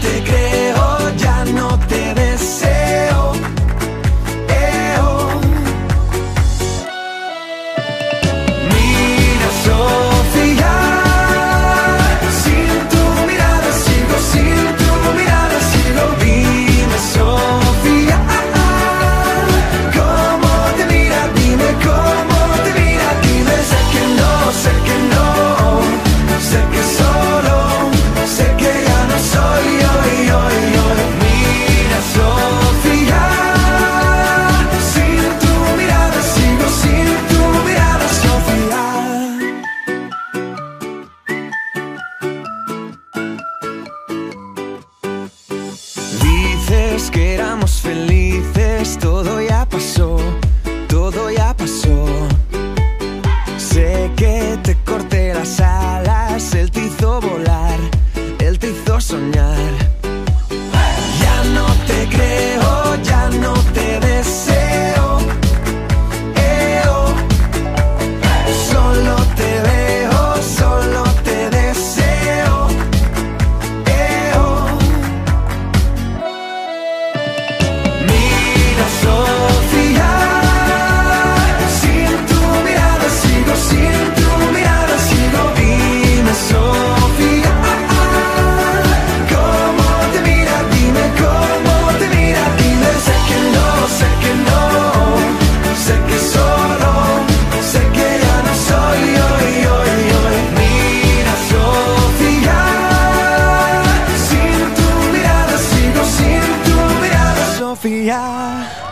te creas. que éramos felices, todo ya pasó, todo ya pasó. Sé que te corté las alas, él te hizo volar, él te hizo soñar. Sophia.